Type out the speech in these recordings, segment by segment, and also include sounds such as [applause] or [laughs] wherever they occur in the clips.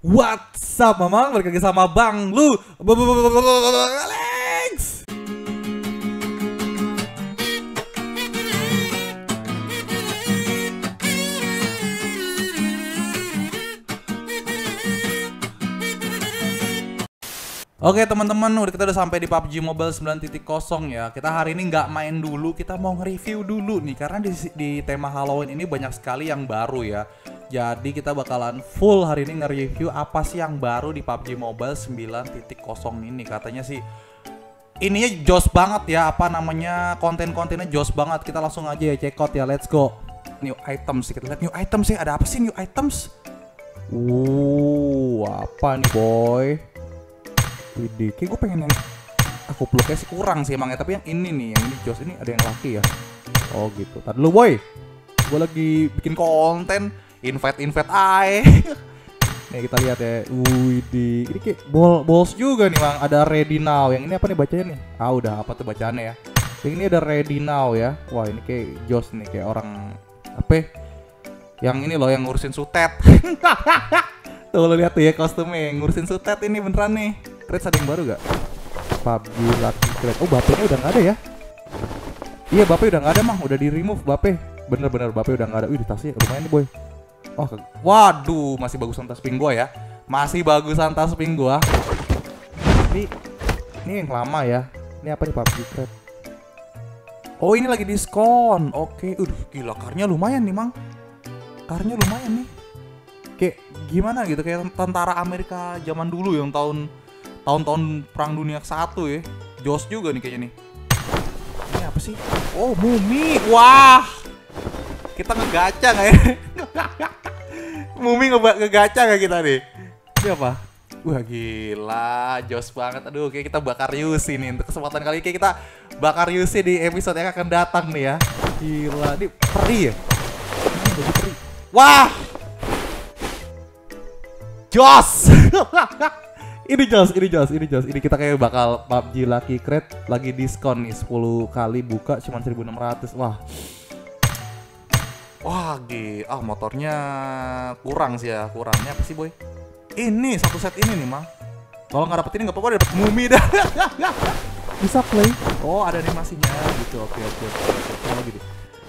What's up Mamang? Balik sama Bang Lu Alex Oke teman-teman, udah kita udah sampai di PUBG Mobile 9.0 ya. Kita hari ini nggak main dulu, kita mau nge-review dulu nih karena di, di tema Halloween ini banyak sekali yang baru ya. Jadi kita bakalan full hari ini nge-review apa sih yang baru di PUBG Mobile 9.0 ini. Katanya sih ininya jos banget ya, apa namanya konten-kontennya jos banget. Kita langsung aja ya check out ya, let's go. New items, kita lihat new items ya. Ada apa sih new items? Uh, apa nih boy? Widih, kayak gue pengen yang aku peluknya sih kurang sih emangnya Tapi yang ini nih, yang ini Jos ini ada yang laki ya Oh gitu, tadi dulu boy Gue lagi bikin konten Invite-invite ae. [laughs] Nih kita lihat ya. Widih, ini kayak ball, balls juga nih bang. Ada ready now, yang ini apa nih bacanya nih? Ah udah, apa tuh bacaannya ya? Yang ini ada ready now ya. Wah ini kayak Jos nih, kayak orang Apa ya? Yang ini loh, yang ngurusin sutet. [laughs] Tuh lo lihat tuh ya kostumnya. Ngurusin sutet ini beneran nih. Crate ada baru gak? PUBG Lucky Crate Oh bapenya udah gak ada ya? Iya bape udah gak ada mang. Udah di remove bape Bener-bener bape udah gak ada. Wih di tasnya lumayan nih boy Oh, waduh masih bagusan tas pink gua ya. Masih bagusan tas pink gua. Ini Ini yang lama ya. Ini apa nih PUBG Crate Oh ini lagi diskon. Oke. Udah gila karnya lumayan nih mang. Karnya lumayan nih. Kayak gimana gitu Kayak tentara Amerika zaman dulu yang tahun tahun-tahun perang dunia satu ya. Jos juga nih kayaknya nih. Ini apa sih? Oh mumi. Wah. Kita ngegaca nggak ya [laughs] mumi ngeba- ngegaca nggak kita nih. Ini apa wah gila. Jos banget. Aduh kayak kita bakar Yusi nih. Untuk kesempatan kali ini kayak kita bakar Yusi di episode yang akan datang nih ya. Gila ini peri ya? Ini peri wah! Jos! [laughs] Ini Jos, ini Jos, ini Jos. Ini kita kayak bakal PUBG Lucky Crate lagi diskon nih. 10 kali buka cuma 1600. Wah. Wah, gi. Ah, motornya kurang sih ya. Kurangnya apa sih, Boy? Ini satu set ini nih, Mang. Kalau nggak dapet ini nggak apa-apa, dapet mumi dah. [laughs] Bisa play. Oh, ada animasinya gitu. Oke, oke. Kalau gitu.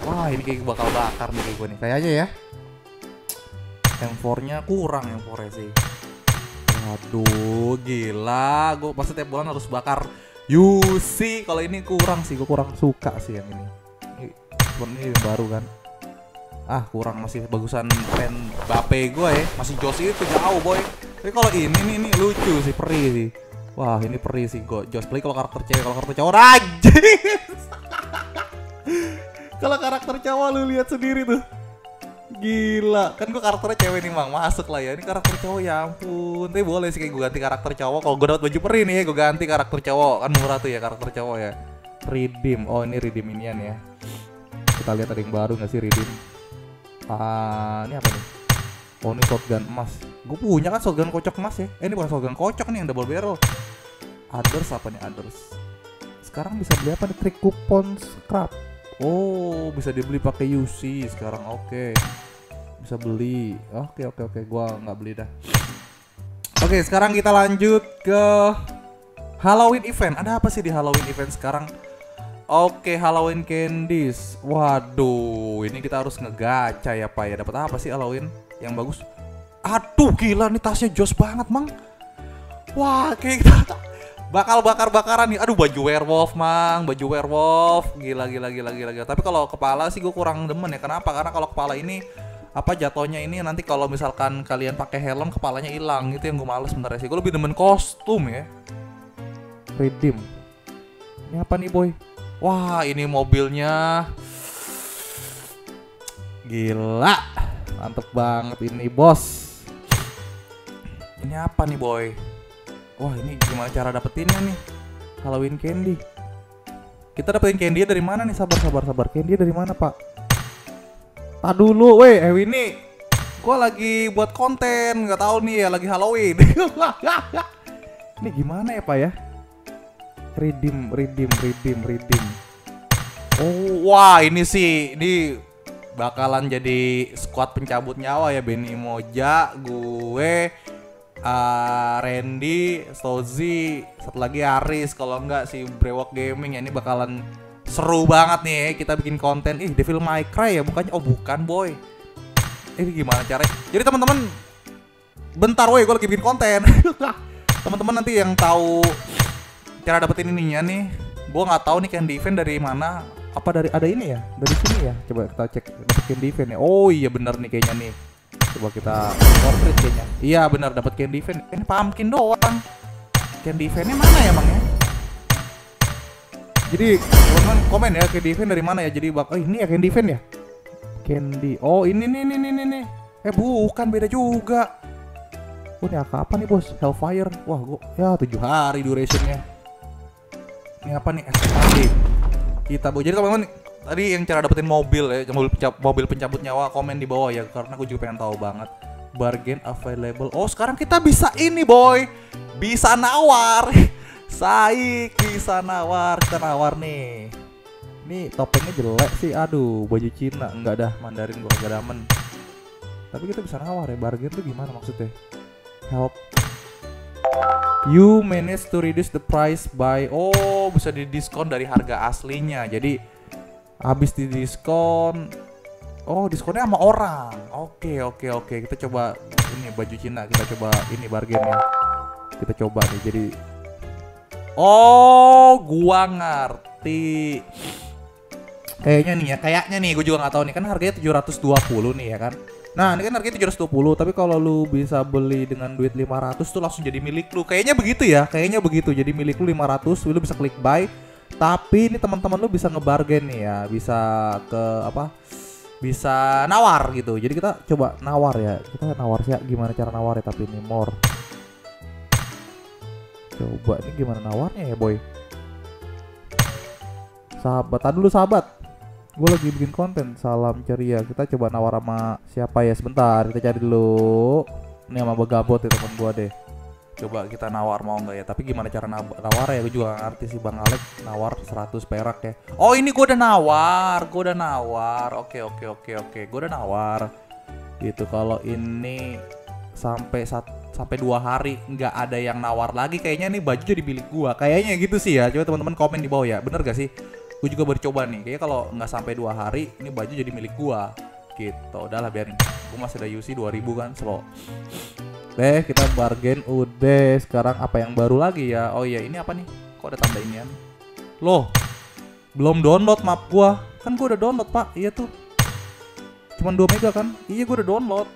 Wah, ini kayak bakal bakar nih kayak gue nih. Kayaknya ya. 4-nya kurang yang 4 sih. Aduh, gila. Gue pasti tiap bulan harus bakar UC. Kalau ini kurang sih, gue kurang suka sih yang ini. Ini yang baru kan. Ah, kurang masih bagusan pen Bape gue ya. Masih Jos itu jauh, boy. Tapi kalau ini nih, nih lucu sih, peri sih. Wah, ini peri sih gue. Jos play kalau karakter cewek, kalau karakter cowok rajin. [laughs] kalau karakter cowok lu lihat sendiri tuh. Gila, kan gue karakternya cewek nih mang, masuk lah ya Ini karakter cowok ya ampun Tapi boleh sih kayak gue ganti karakter cowok Kalau gue dapat baju peri nih ya, gue ganti karakter cowok Kan murah tuh ya karakter cowok ya Redeem, oh ini redeem inian ya Kita lihat ada yang baru gak sih redeem Ah, ini apa nih? Oh ini shotgun emas Gue punya kan shotgun kocok emas ya Eh ini bukan shotgun kocok nih yang double barrel Others apa nih others Sekarang bisa beli apa nih? Trick coupon scrap Oh, bisa dibeli pakai UC sekarang. Oke. Bisa beli. Oke, oke, oke. Gua nggak beli dah. Oke, sekarang kita lanjut ke Halloween event. Ada apa sih di Halloween event sekarang? Oke, Halloween candies. Waduh, ini kita harus ngegaca ya, Pak ya. Dapat apa sih Halloween yang bagus? Aduh, gila nih tasnya jos banget, Mang. Wah, kayak kita bakal bakar-bakaran nih. Aduh baju werewolf mang, baju werewolf. Gila gila gila gila. gila. Tapi kalau kepala sih gue kurang demen ya. Kenapa? Karena kalau kepala ini apa jatuhnya ini nanti kalau misalkan kalian pakai helm kepalanya hilang itu yang gue males sebenarnya sih gue lebih demen kostum ya redeem ini apa nih boy wah ini mobilnya. Gila. Mantep banget ini bos. Ini apa nih boy? Wah ini gimana cara dapetinnya nih? Halloween candy. Kita dapetin candy dari mana nih? Sabar sabar sabar. Candy dari mana pak? Tak dulu weh. Eh ini. Gue lagi buat konten. Nggak tahu nih ya lagi Halloween. [laughs] Ini gimana ya pak ya Redeem redeem redeem redeem Oh wah ini sih Ini bakalan jadi squad pencabut nyawa ya Benny Moja Gue uh, Randy, Stozy, satu lagi Aris. Kalau enggak si Brewok Gaming ya ini bakalan seru banget nih ya. Kita bikin konten. Ih, Devil May Cry ya bukannya? Oh, bukan, boy. Ini gimana caranya? Jadi teman-teman bentar woi gue lagi bikin konten. [laughs] teman-teman nanti yang tahu cara dapetin ininya nih, gue nggak tahu nih candy event dari mana. Apa dari ada ini ya? Dari sini ya? Coba kita cek dapet candy event ya. Oh iya bener nih kayaknya nih. Coba kita portrait kayaknya. Iya benar dapat candy event. Ini pumpkin doang. Candy eventnya mana ya emang ya? Jadi teman-teman komen ya candy event dari mana ya? Jadi bak oh ini ya candy event ya? Candy. Oh ini nih nih nih nih nih. Eh bukan beda juga. Oh ini apa nih bos? Hellfire. Wah gua ya tujuh hari durationnya. Ini apa nih? SKD. Kita bu. Jadi teman-teman tadi yang cara dapetin mobil ya mobil pencabut, mobil pencabut nyawa komen di bawah ya karena aku juga pengen tahu banget. Bargain available. Oh sekarang kita bisa ini boy. Bisa nawar. [laughs] Saik bisa nawar. Kita nawar nih. Ini topengnya jelek sih. Aduh baju Cina. Enggak dah Mandarin gua gak damen. Tapi kita bisa nawar ya. Bargain tuh gimana maksudnya? Help You manage to reduce the price by Oh bisa didiskon dari harga aslinya. Jadi habis di diskon oh diskonnya sama orang. Oke oke oke. Kita coba ini baju Cina. Kita coba ini bargain ya. Kita coba nih. Jadi oh gua ngerti. Kayaknya nih ya kayaknya nih gue juga nggak tahu nih. Kan harganya 720 nih ya kan Nah ini kan harganya 720 Tapi kalau lu bisa beli dengan duit 500 tuh langsung jadi milik lu Kayaknya begitu ya Kayaknya begitu Jadi milik lu 500 Lu bisa klik buy tapi ini teman-teman lu bisa ngebargain nih ya, bisa ke apa? Bisa nawar gitu. Jadi kita coba nawar ya. Kita nawar sih gimana cara nawar ya tapi ini more. Coba ini gimana nawarnya ya, boy? Sahabat, tadi dulu sahabat. Gue lagi bikin konten, salam ceria. Kita coba nawar sama siapa ya? Sebentar, kita cari dulu. Ini sama Begabot ya teman gua deh. Coba kita nawar mau nggak ya? Tapi gimana cara nawar ya? Gue juga ngerti sih bang Alek. Nawar 100 perak ya. Oh ini gue udah nawar gue udah nawar. Oke oke oke oke. Gue udah nawar. Gitu kalau ini sampai sat, sampai dua hari nggak ada yang nawar lagi kayaknya nih baju jadi milik gue kayaknya gitu sih ya. Coba teman-teman komen di bawah ya. Bener gak sih gue juga bercoba nih kayaknya kalau nggak sampai dua hari ini baju jadi milik gue gitu udahlah biarin gue masih ada UC 2000 kan slow Deh, kita bargain udah. Sekarang apa yang baru lagi ya? Oh iya, ini apa nih? Kok ada tanda inian? Loh, belum download map gua. Kan gua udah download, Pak. Iya tuh. Cuman 2 mega kan? Iya, gua udah download.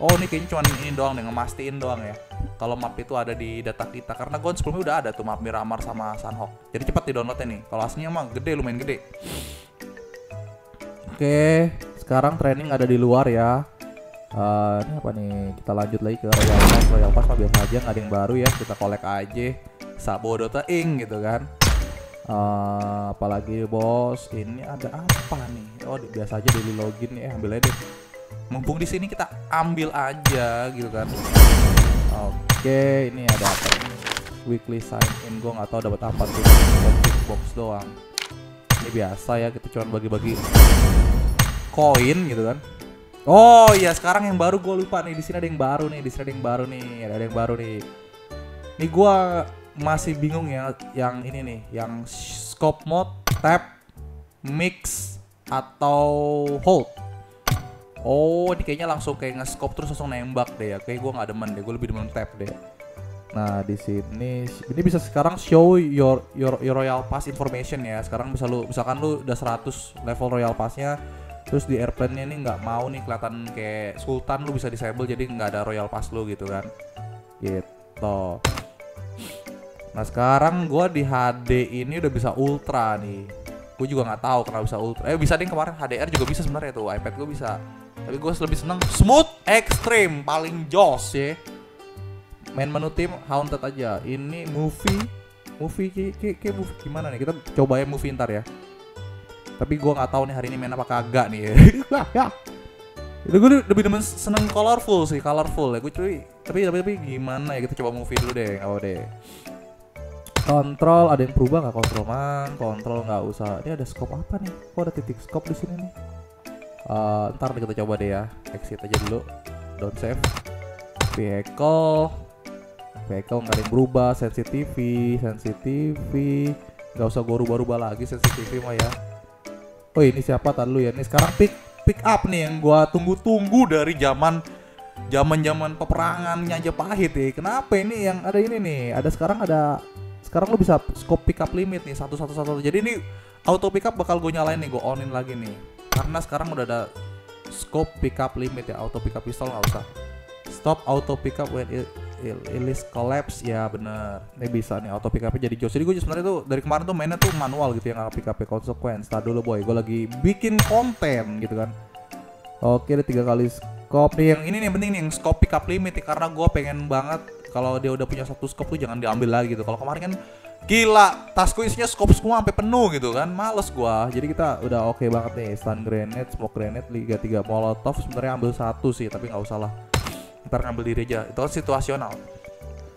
Oh, ini kayaknya cuma ini doang nih, ngemastiin doang ya. Kalau map itu ada di data kita karena gua sebelumnya udah ada tuh map Miramar sama Sunhawk. Jadi cepat di downloadnya nih. Kalau aslinya mah gede lumayan gede. Oke, sekarang training ada di luar ya. Uh, ini apa nih? Kita lanjut lagi ke Royal Pass. Royal Pass mah biasa aja nggak ada yang baru ya. Kita kolek aja. Sabo Dota Ing gitu kan. Uh, apalagi bos? Ini ada apa nih? Oh biasa aja daily login nih. Eh ambil aja deh. Mumpung di sini kita ambil aja gitu kan oke ini ada apa nih weekly sign in gue nggak tahu dapat apa tuh. Box doang. Ini biasa ya kita cuma bagi-bagi koin gitu kan. Oh iya sekarang yang baru gue lupa nih. Di sini ada yang baru nih di sini ada yang baru nih. Ada yang baru nih. Nih gue masih bingung ya yang ini nih yang scope mode, tap, mix atau hold. Oh ini kayaknya langsung kayak nge-scope terus langsung nembak deh ya. Kayak gue nggak demen deh, gue lebih demen tap deh. Nah di sini ini bisa sekarang show your your your royal pass information ya. Sekarang bisa lu misalkan lu udah 100 level royal passnya terus di airplane-nya ini nggak mau nih kelihatan kayak sultan lu bisa disable jadi nggak ada royal pass lu gitu kan gitu nah sekarang gue di HD ini udah bisa ultra nih gue juga nggak tahu kenapa bisa ultra eh bisa deh kemarin HDR juga bisa sebenarnya tuh iPad gue bisa tapi gue lebih seneng smooth extreme paling joss ya. Main menu tim haunted aja. Ini movie movie kayak kayak movie gimana nih? Kita coba ya movie ntar ya. Tapi gue nggak tahu nih hari ini main apa kagak nih. Ya [laughs] itu gue lebih demen seneng colorful sih colorful ya. Gue cuy tapi tapi tapi gimana ya? Kita coba movie dulu deh oh deh. Kontrol ada yang berubah nggak? Kontrol man kontrol nggak usah. Ini ada scope apa nih? Kok ada titik scope di sini nih uh, ntar kita coba deh ya exit aja dulu. Don't save. Vehicle. Vehicle nggak ada yang berubah sensitivity sensitivity nggak usah gue rubah-rubah lagi sensitivity mah ya. Oh ini siapa? Tadi ya. Ini sekarang pick pick up nih yang gua tunggu-tunggu dari zaman zaman zaman peperangannya aja pahit ya kenapa ini yang ada ini nih? Ada sekarang ada sekarang lu bisa scope pick up limit nih satu satu satu. Jadi ini auto pick up bakal gue nyalain nih gue onin lagi nih karena sekarang udah ada scope pick up limit ya auto pick up pistol nggak usah. Stop auto pick up when it, it collapse. Ya bener. Ini bisa nih auto pick upnya jadi jos. Jadi gue sebenarnya tuh dari kemarin tuh mainnya tuh manual gitu ya nggak pick up consequence tadi dulu boy gue lagi bikin konten gitu kan. Oke ada tiga kali scope. Nih yang ini nih yang penting nih yang scope pick up limit nih, karena gue pengen banget kalau dia udah punya satu scope tuh jangan diambil lagi gitu. Kalau kemarin kan gila tasku isinya scope semua sampai penuh gitu kan. Males gua. Jadi kita udah oke okay banget nih stun grenade smoke grenade liga 3 molotov. Sebenarnya ambil satu sih tapi nggak usah lah. Ntar ngambil diri aja. Itu kan situasional.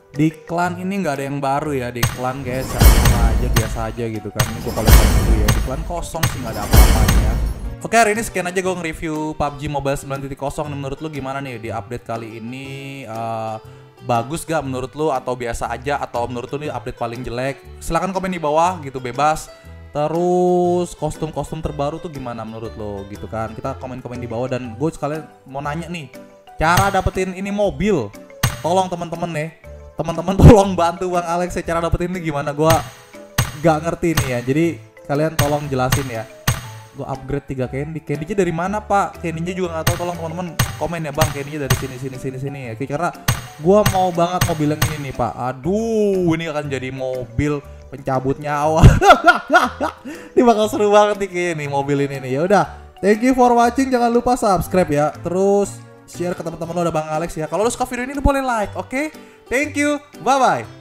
Di klan ini nggak ada yang baru ya. Di klan kayak sama aja biasa aja gitu kan. Ini gua kalau dulu ya. Di klan kosong sih nggak ada apa-apanya. Oke hari ini sekian aja gue nge-review PUBG Mobile 9.0 Menurut lu gimana nih di update kali ini? Uh, bagus gak menurut lu? Atau biasa aja? Atau menurut lu nih update paling jelek? Silahkan komen di bawah gitu bebas. Terus kostum-kostum terbaru tuh gimana menurut lo gitu kan. Kita komen-komen di bawah dan gue sekalian mau nanya nih cara dapetin ini mobil? Tolong teman-teman nih. Teman-teman [laughs] tolong bantu bang Alex ya cara dapetin ini gimana? Gue gak ngerti nih ya. Jadi kalian tolong jelasin ya gue upgrade 3 candy. Candy dari mana pak? Candy juga nggak tahu. Tolong teman-teman komen ya bang. Candy dari sini sini sini sini ya. Karena gue mau banget mobil yang ini nih pak. Aduh ini akan jadi mobil pencabut nyawa. [laughs] Ini bakal seru banget nih kayak nih mobil ini nih. Ya udah thank you for watching. Jangan lupa subscribe ya. Terus share ke teman-teman lo ada bang Alex ya. Kalau lo suka video ini lo boleh like oke? Okay? thank you. Bye bye